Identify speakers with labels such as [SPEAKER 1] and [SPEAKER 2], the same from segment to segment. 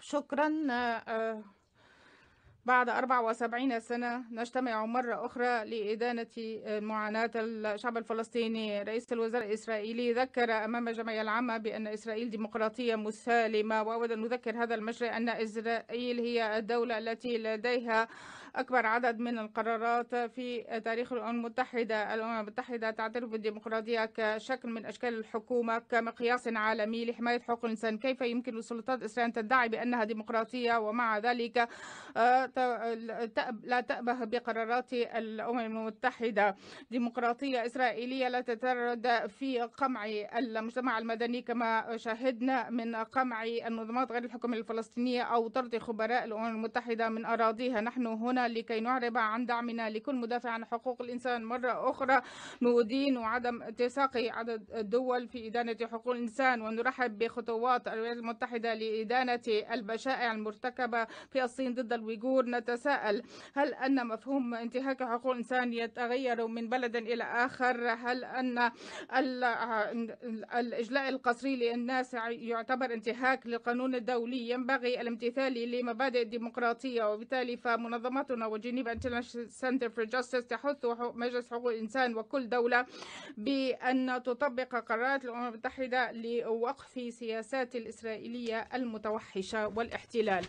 [SPEAKER 1] شكرا. آه، بعد 74 سنة نجتمع مرة أخرى لإدانة معاناة الشعب الفلسطيني. رئيس الوزراء الإسرائيلي ذكر أمام الجمعية العامة بأن إسرائيل ديمقراطية مسالمة وأود أن نذكر هذا المجرى أن إسرائيل هي الدولة التي لديها أكبر عدد من القرارات في تاريخ الأمم المتحدة. الأمم المتحدة تعترف بالديمقراطية كشكل من أشكال الحكومة كمقياس عالمي لحماية حقوق الإنسان. كيف يمكن للسلطات إسرائيل أن تدعي بأنها ديمقراطية ومع ذلك آه، لا تأبه بقرارات الأمم المتحدة؟ ديمقراطية إسرائيلية لا تتردد في قمع المجتمع المدني كما شاهدنا من قمع النظامات غير الحكومية الفلسطينية أو طرد خبراء الأمم المتحدة من أراضيها. نحن هنا لكي نعرب عن دعمنا لكل مدافع عن حقوق الإنسان. مرة أخرى ندين عدم اتساق عدد الدول في إدانة حقوق الإنسان ونرحب بخطوات الولايات المتحدة لإدانة البشائع المرتكبة في الصين ضد الويغور. نتساءل هل أن مفهوم انتهاك حقوق الإنسان يتغير من بلد إلى آخر؟ هل أن الإجلاء القسري للناس يعتبر انتهاك للقانون الدولي؟ ينبغي الامتثال لمبادئ الديمقراطية وبالتالي فمنظمتنا و Geneva International Centre for Justice تحث مجلس حقوق الإنسان وكل دولة بأن تطبق قرارات الأمم المتحدة لوقف سياسات الإسرائيلية المتوحشة والاحتلال.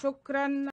[SPEAKER 1] شكرا.